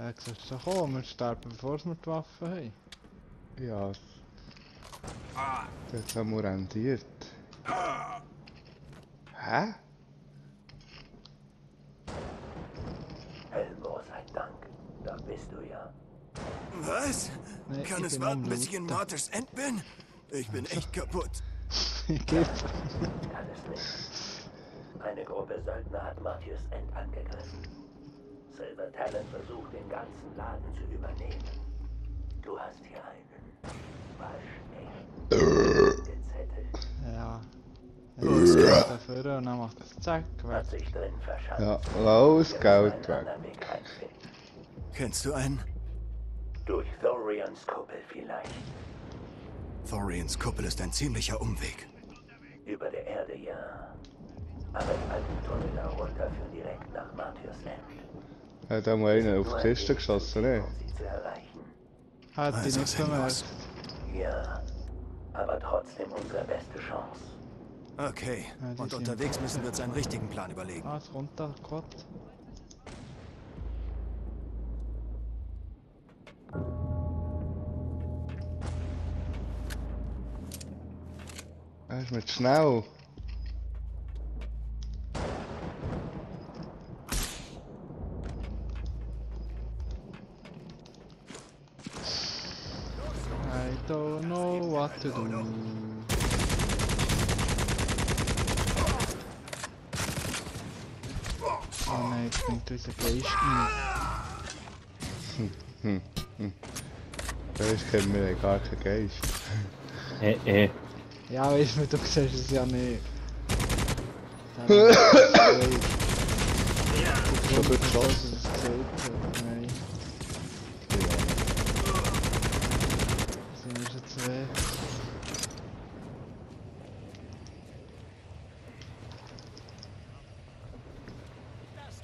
Ja, jetzt ist doch kommen, wir sterben bevor wir die Waffen haben. Ja. Das haben wir rendiert. Hä? Elmore sei Dank. Da bist du ja. Was? Nee, Kann ich es warten, bis ich in. Martyrs End bin? Ich bin echt kaputt. Gib. Kann es nicht. Eine Gruppe Söldner hat Matthews End angegriffen. Silver Talon versucht, den ganzen Laden zu übernehmen. Du hast hier einen waschechten Zettel. Ja. Er vor und dann macht es zack, weg. Hat sich drin verschanzt. Ja, los, Wir Geld weg. Kennst du einen? Durch Thorians Kuppel vielleicht. Thorians Kuppel ist ein ziemlicher Umweg. Über der Erde ja. Aber die alten Tunnel darunter führen direkt nach Matthews End. Hat da mal einer auf die Kiste geschossen, ne? Hat die Also nicht sinnlos. bemerkt. Ja. Aber trotzdem unsere beste Chance. Okay, Ja, die und unterwegs müssen wir uns einen richtigen Plan überlegen. Ah, es kommt da, Quad. Er ist mit schnell. Don't know what to do. Oh nein, jetzt bringt unser Geist nicht. Das kennen wir gar keinen Geist. Eh, eh. Ja, weißt du, du siehst es ja nicht. Dann- Nein.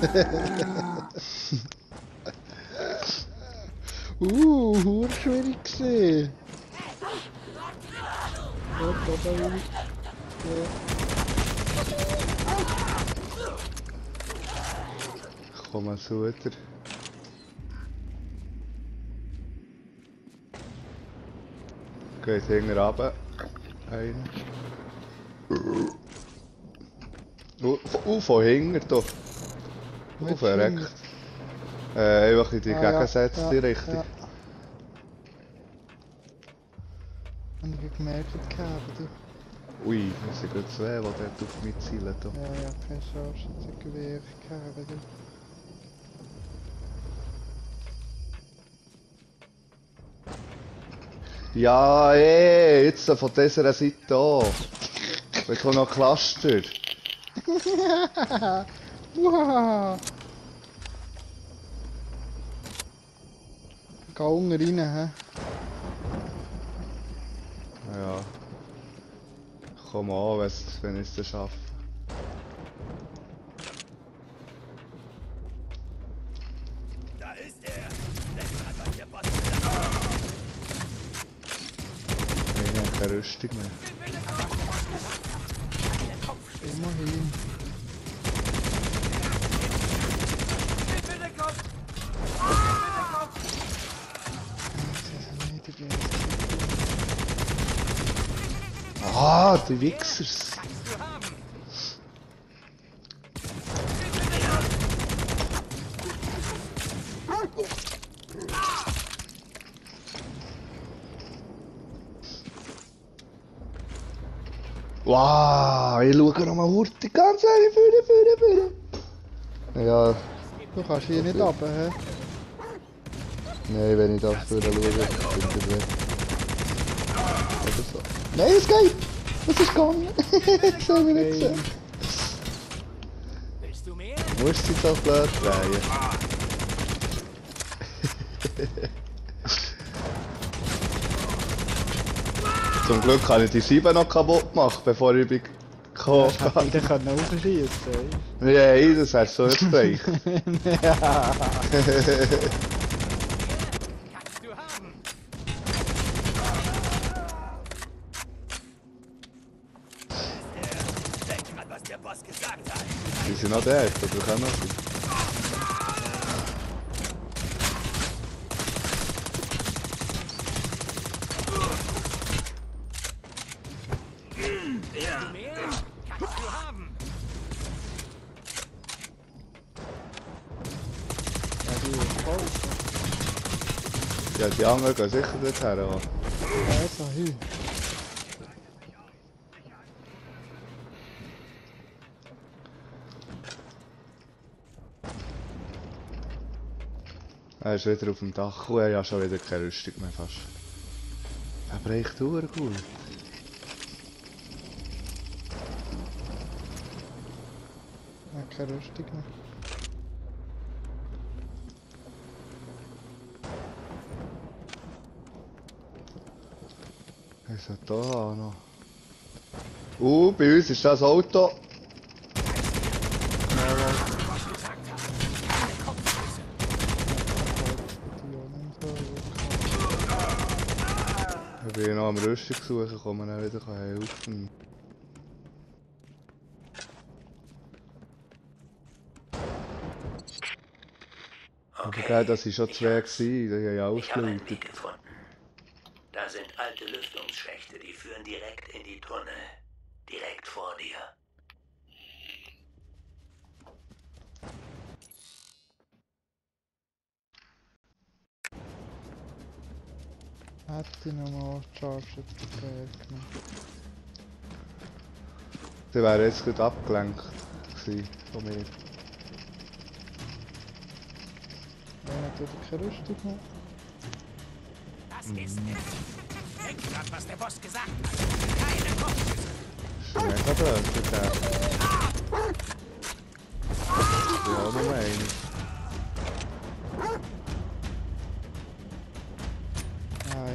Uh, hure schwierig gesehen. Komm mal dir. Geht hinten runter. Einer. Oh, von hinten doch. Oh, Mit verreckt. Äh, einfach in die Ah, ja, gegensätzliche ja, Richtung. ja. Und ich gemerkt, gehabt, du. Ui, das sind gerade zwei, die dort auf mich zielen. Da. Ja, ja, keine Chance, dass ich Gewehr gehabt, du. Ja, ey, jetzt von dieser Seite an. Wir kommen noch Cluster. Wow! Geh unten rein, hä? Ja. Komm an, wenn ich es schaffe. Da ist er! Setz einfach hier was Ich habe keine Rüstung mehr. Immerhin. Gib mir den Kopf! Nee, die gehen Ah, die Wichsers. Wow, ich schaue nochmal hurtig ganz ehrlich, führen, führen, führen. Ja, Du kannst hier nicht runter, hä? Nein, wenn ich da vorne schaue, bin ich weg. Oder so. Nein, es ist gegangen! das haben wir nicht gesehen. Willst du mehr? Du musst sie so blöd drehen. Zum Glück kann ich die Scheibe noch kaputt machen, bevor ich bin gekommen Ich hätte wieder aufschießen können. Nein, das wärst so nicht frei. Kannst du haben. Denk an, was der Boss gesagt hat. Die sind noch dort, oder kann noch sein. Mehr? Kannst du haben. Ja, die ist voll. Ja, die anderen gehen sicher dorthin. aber- Ja, so, hü. Er ist wieder auf dem Dach und er hat schon wieder keine Rüstung mehr fast. Er bricht sehr gut. Ja, keine Rüstung mehr. Er ist ja da auch noch. Uh, bei uns ist das Auto. Ich bin noch am Rüstung suchen, kann man dann wieder helfen. Aber gell, das war schon zwei, die haben ja gefunden. Da sind alte Lüftungsschächte, die führen direkt in die Tunnel. Direkt vor dir. Nochmal Charged genommen. Der wäre jetzt gut abgelenkt gewesen von mir. Ja, natürlich keine Rüstung mehr. Das ist es. Denk an, was der Boss gesagt hat. Keine Kopfschüsse. Blöd für den. Ja, auch nur eine.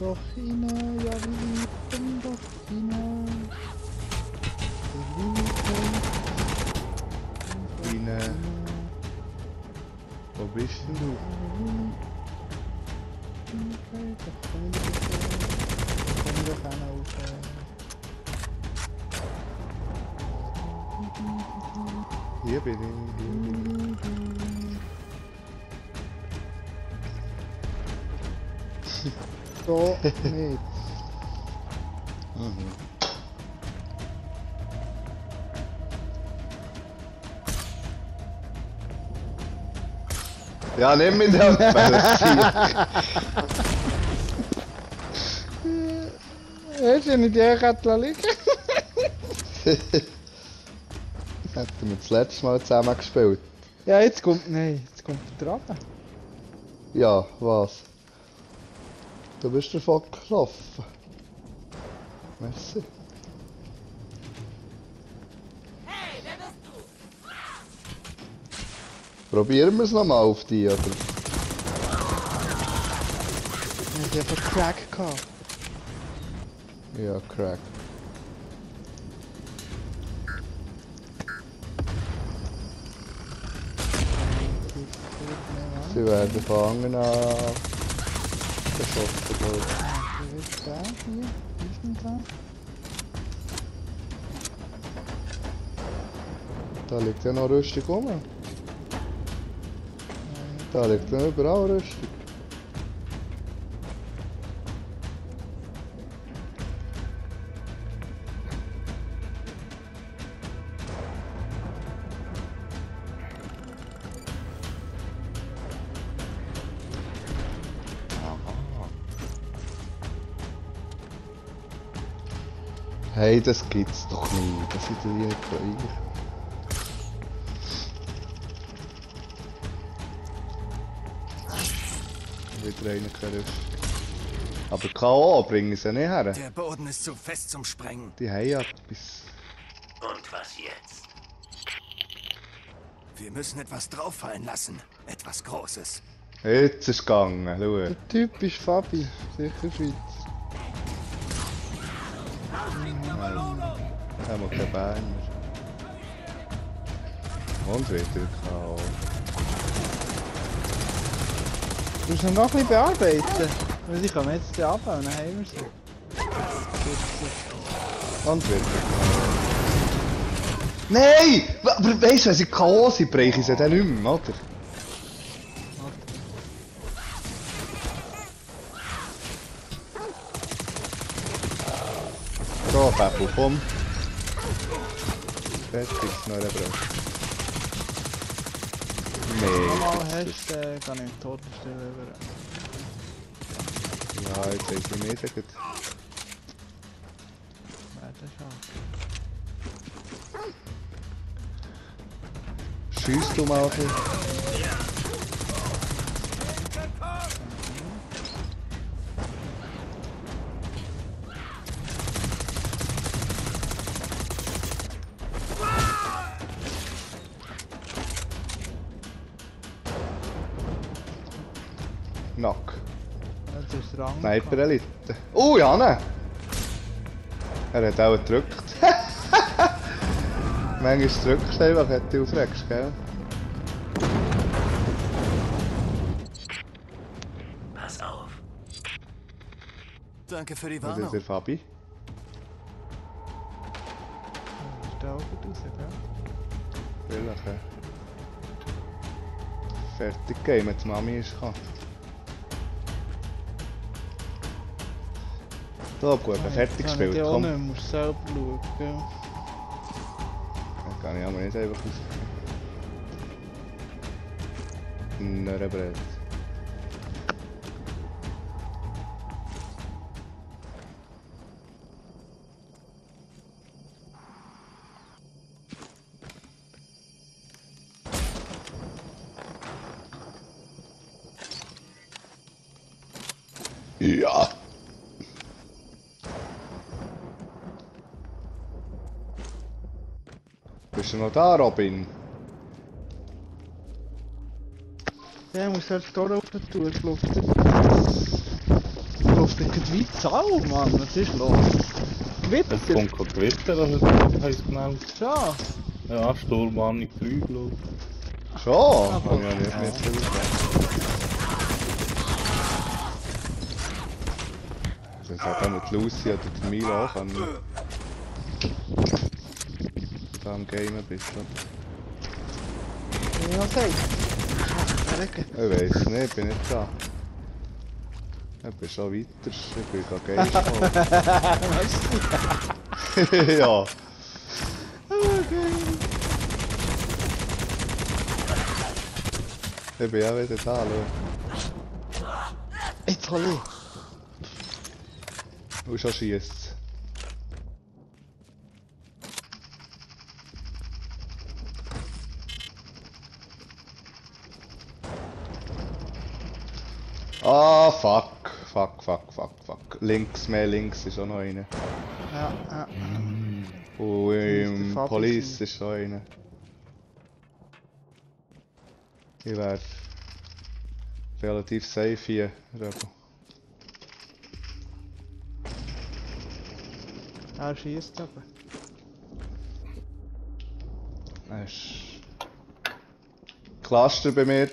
Komm doch rein, ja wie komm doch rein. Rein. Wo bist denn du? Okay, doch komm ich doch Komm doch auch raus. Hier bin ich. Hier bin So, nicht. ich. Mhm. Ja, nimm mich da. Weißt du, wenn ich die Kette liegen? Hätten wir das letzte Mal zusammen gespielt. Ja, jetzt kommt. Nein, jetzt kommt der Drache. Ja, was? Du bist davon gelaufen. Merci. Probieren wir es nochmal auf die, oder? Ich hatte einfach Crack gehabt. Ja, Crack. Sie werden anderen an beschossen, glaube ich. Wie ist der? Hier? Wie ist denn der? Da liegt ja noch Rüstung Hey, das gibt's doch nicht. Das sind die bei euch. Wieder einer gerüstet. Aber K.O. bringen sie nicht her. Der Boden ist zu fest zum Sprengen. Die haben ja etwas. Und was jetzt? Wir müssen etwas drauffallen lassen. Etwas Großes. Jetzt ist es gegangen, schau. Der Typ ist Fabi, sicher Schweiz. Haben wir keinen Berner. Und wieder K.O. Du musst ihn noch ein bisschen bearbeiten. Weil ich kann jetzt den abbauen, dann haben wir sie. Wieder K.O. Nein! weißt du, wenn sie K.O. sind, brechen sie dann nicht mehr, oder? So, Peppo, komm. Fertig, Schnurrenbrot. Nee, hast, äh, kann ich den Totenstelle über. ja, jetzt haben sie ist auch. Schießt du mal ein bisschen. Sniper Elite. Oh, Janne! Er hat auch gedrückt. Manchmal drückst du einfach, wenn du aufregst, gell? Pass auf. Danke für die Was ist Warnung. der Fabi? Ist auch gut raus, ja. Fertig gehen, wenn die Mami ist gekommen. So, gut, fertig Kann ich gespielt, dir auch komm. nicht, musst selber schauen, gell? Dann kann ich aber nicht einfach aus. Nürnberg. Ja. Bist du noch da, Robin? Der muss halt die Tore offen tun, es läuft nicht. Es läuft nicht weit Sau, Mann, was ist los? Es Gewitter? kommt kein Gewitter, das ist- heisst genau. Schon. Ja, Sturmwarnung 3, glaube Schon? Aber- Aber ja, nicht, nicht so weit. Das hat auch mit Lucy oder der Milo auch können. Da am Gamen bist du. Ja, sag. Verrecken. Ich weiss nicht, ich bin nicht da. Ich bin schon weiter, ich bin gerade Geist Ja. Ich bin auch wieder da, schau. Jetzt hol ich. Und schon schießt Ah, fuck. Fuck, fuck, fuck, fuck. Links, mehr links ist auch noch einer. Ja, ja. Und im der Fabi Police sein. ist schon einer. Ich wäre relativ safe hier, Rebo. Er schießt aber. Das ist Cluster bei mir.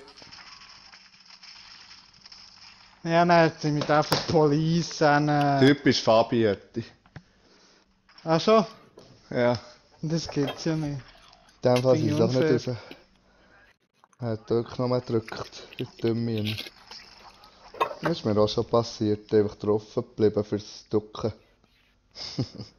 Ja, dann hat sie mit einfach die Police äh... Typisch Fabi hätte ich. Ah, schon? Ja. Das gibt's ja nicht. In dem Fall sind ich sie doch nicht raus. Er hat mal gedrückt. Die Dumme. Das ist mir auch schon passiert. Einfach drauf geblieben fürs Ducken.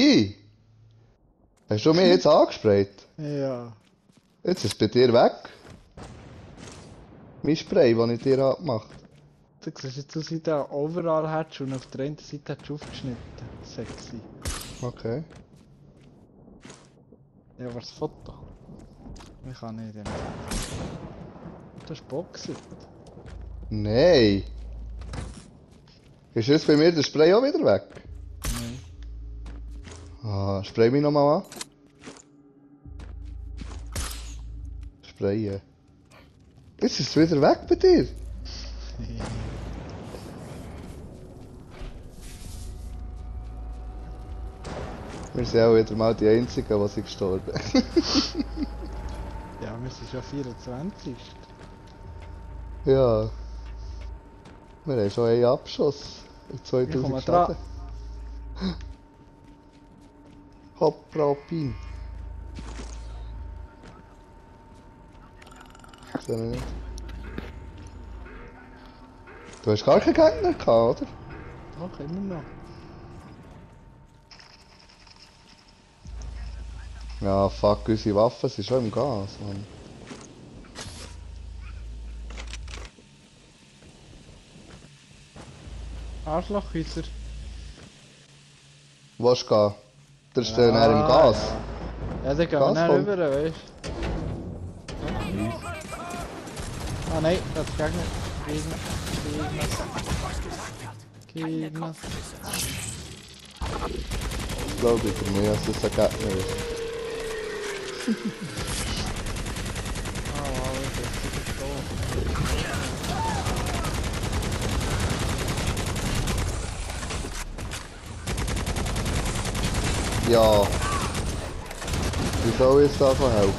Ich? Hast du mich jetzt angesprayt? Ja. Jetzt ist es bei dir weg. Mein Spray, das ich dir habe gemacht Du siehst jetzt aus, wie du Overall hättest und auf der einen Seite hättest du aufgeschnitten. Sexy. Okay. Ja, aber das Foto. Ich kann nicht. ja. Du hast Boxer. Nein. Ist jetzt bei mir der Spray auch wieder weg? Ah, spray mich nochmal an. Sprayen. Jetzt ist es wieder weg bei dir. Wir sind auch wieder mal die Einzigen, die sind gestorben. Ja, wir sind schon 24. ja. Wir haben schon einen Abschuss. In Ich 2000 komme Schaden. Nicht. Du hast gar keinen Gegner gehabt, oder? Doch, immer noch. Ja, fuck, unsere Waffen sind schon im Gas, Mann. Arschlochhäuser. Wo willst du gehen? Der ist dann nachher im Gas. Ja, ja dann gehen wir Gas dann kommt. rüber, weißt du. Ah nein, das ist Gegner. Gegner. Gegner. Gegner. Glaube ich für mich, dass das ein Gegner ist. Ah, wow, das ist so. Ja. Wie soll ich jetzt davon helfen?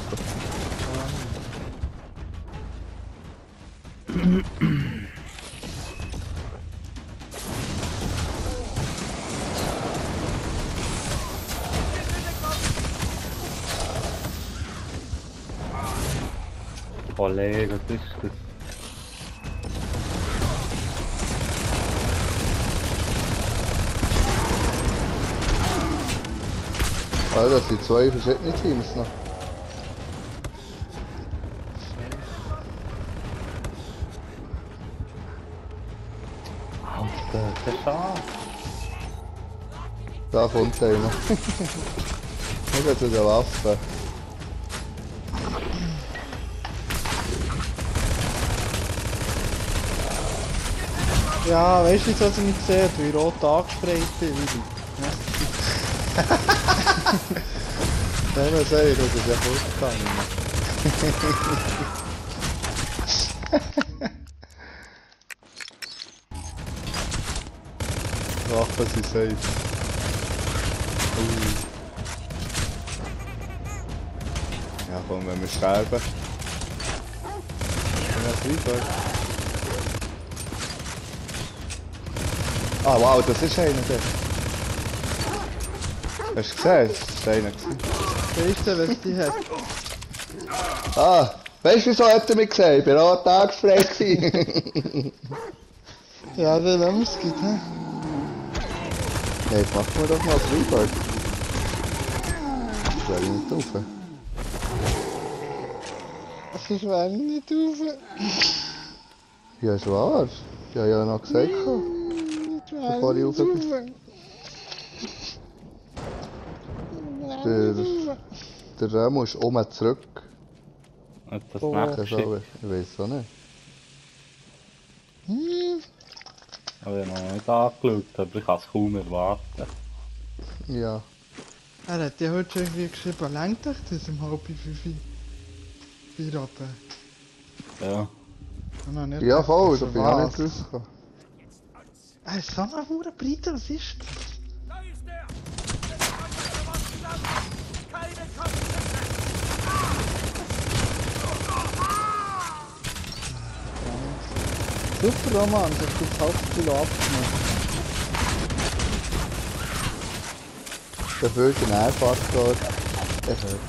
Kollege, was ist das? Ah, das sind zwei verschiedene Teams noch. Alter, der Schaf. Da kommt einer. Nicht zu der Waffe. Ja, weißt du, wieso sie mich gesehen hat? Ich rot angesprayt bin, wie du. Nein, man sagt, das ist ja fortgegangen. Waffen sind safe. Ui. Ja komm, wenn wir sterben. Dann ist weiter. Ah wow, das ist einer der. Hast du gesehen? Das war einer. gewesen. Weißt du, was die hat? Ah, weißt du wieso hat er mich gesehen? Ich war auch tagsfrei. Ja, der Lammers gibt, hä? hey, machen wir doch mal das Rebirth. Ich will nicht rauf. Ich will nicht rauf. Ja, ist wahr. Ja, ja, noch gesagt. Bevor ich rauf rauf. Der, der Remo ist oben zurück. Hat das Oh. Das Nächste. auch, ich weiß auch nicht. Aber ich habe noch nicht angeschaut, aber ich kann es kaum erwarten. Ja. Er hat ja heute schon irgendwie geschrieben, lenkt euch das um halb fünf Vier runter. Ja. Und Ja, voll, also da bin ich nicht rausgekommen. Er ist so eine hure Breite, was ist das? Da ist er! Jetzt hat er was gesagt! Keine Kopfschüsse! Super, Roman, du hast jetzt halb Kilo abgenommen. Dafür der Nährfaktor erhöht.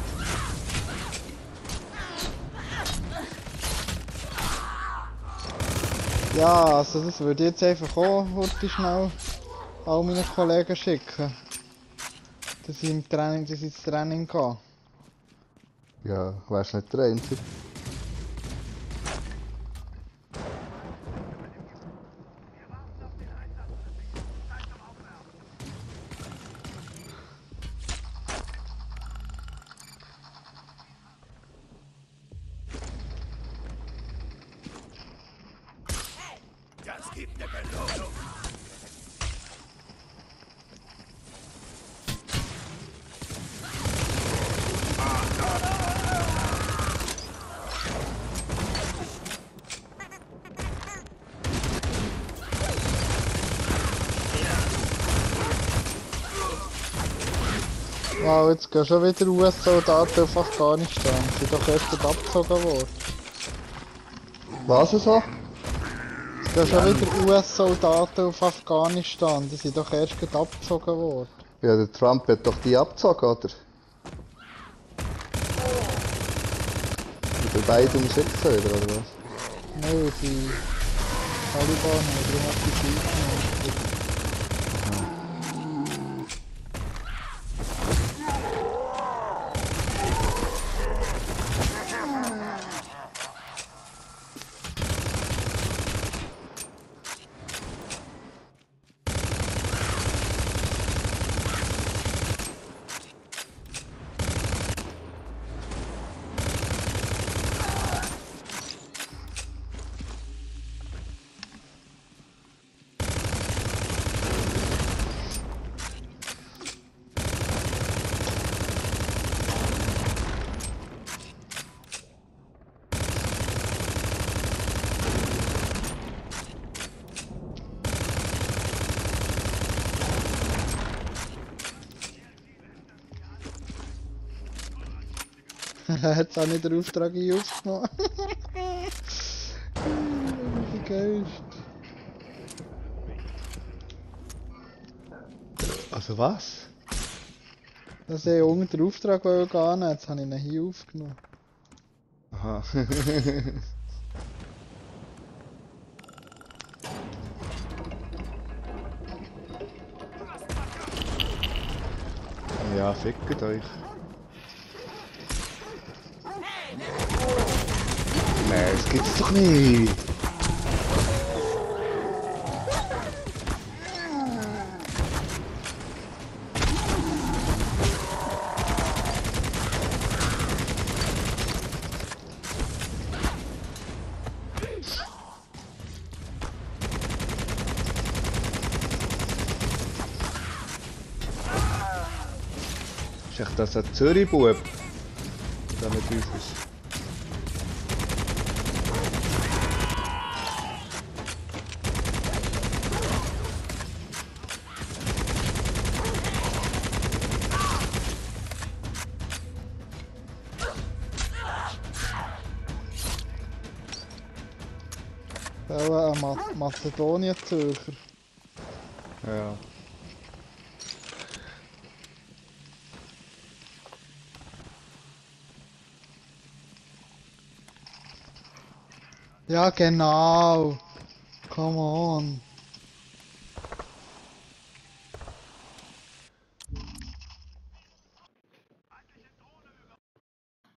Ja, also das würde ich jetzt einfach auch heute schnell all meinen Kollegen schicken. dass sie im Training, dass sie ins Training gehen. Ja, wärst nicht der Einzige. Jetzt gehen schon wieder US-Soldaten auf Afghanistan. Sie sind doch erst abgezogen worden. Was so? Jetzt gehen schon wieder US-Soldaten auf Afghanistan. Die sind doch erst abgezogen worden. Ja, der Trump hat doch die abgezogen, oder? Biden schickt sie wieder, oder was? Nein, die Taliban haben darum hat die Schweiz Jetzt habe ich den Auftrag hier aufgenommen. Wie Geist. Also was? Dass ich unten den Auftrag gehen wollte, jetzt habe ich ihn hier aufgenommen. Aha. ja, fickt euch. Nein, das gibt's doch nicht. Ist echt das ein Zürich-Bub? Der mit uns ist. Auch ein Ma Mazedonien-Zürcher. Ja. Ja, genau. Come on.